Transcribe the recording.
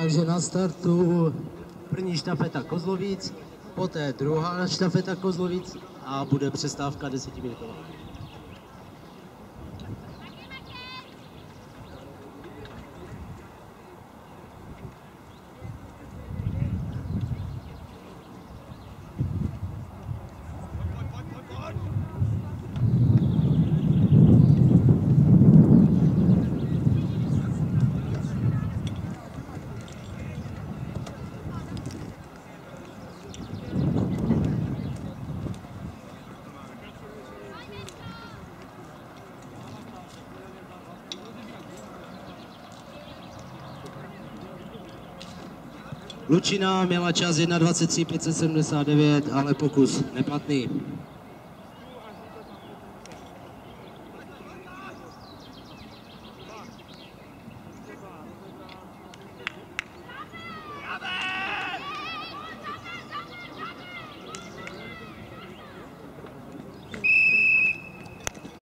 Takže na startu první štafeta Kozlovic, poté druhá štafeta Kozlovic a bude přestávka desetiminutová. Lučina měla čas 1.23.579, ale pokus neplatný.